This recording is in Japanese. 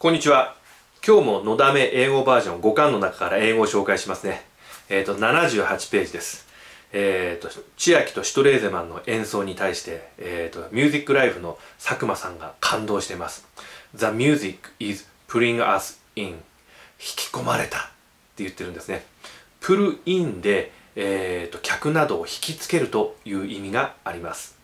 こんにちは。今日ものだめ英語バージョン5巻の中から英語を紹介しますね。えっ、ー、と、78ページです。えっ、ー、と、千秋とシュトレーゼマンの演奏に対して、えっ、ー、と、ミュージックライフの佐久間さんが感動しています。The music is pulling us in. 引き込まれたって言ってるんですね。プルインで、えっ、と、客などを引きつけるという意味があります。